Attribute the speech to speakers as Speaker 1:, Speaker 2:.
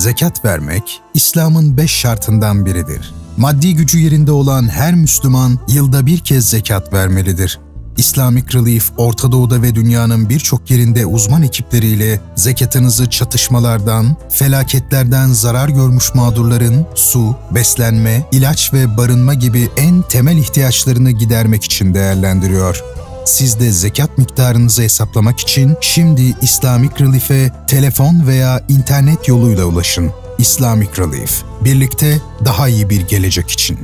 Speaker 1: Zekat vermek, İslam'ın beş şartından biridir. Maddi gücü yerinde olan her Müslüman yılda bir kez zekat vermelidir. Islamic Relief, Orta Doğu'da ve dünyanın birçok yerinde uzman ekipleriyle zekatınızı çatışmalardan, felaketlerden zarar görmüş mağdurların su, beslenme, ilaç ve barınma gibi en temel ihtiyaçlarını gidermek için değerlendiriyor. Siz de zekat miktarınızı hesaplamak için şimdi Islamic Relief'e telefon veya internet yoluyla ulaşın. Islamic Relief, birlikte daha iyi bir gelecek için.